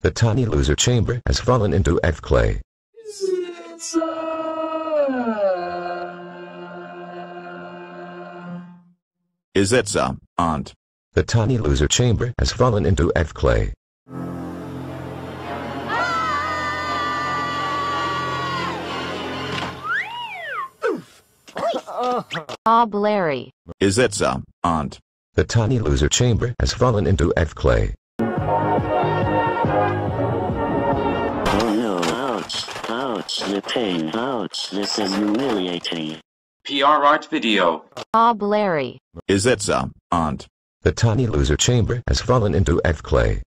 The tiny loser chamber has fallen into Fclay. Is it so, Aunt? The tiny loser chamber has fallen into Fclay. Bob Larry. Is it so, Aunt? The tiny loser chamber has fallen into Fclay. Oh no, ouch, ouch, the pain, ouch, this is humiliating. PR art video. Bob Larry. Is it so, Aunt? The tiny loser chamber has fallen into Fclay.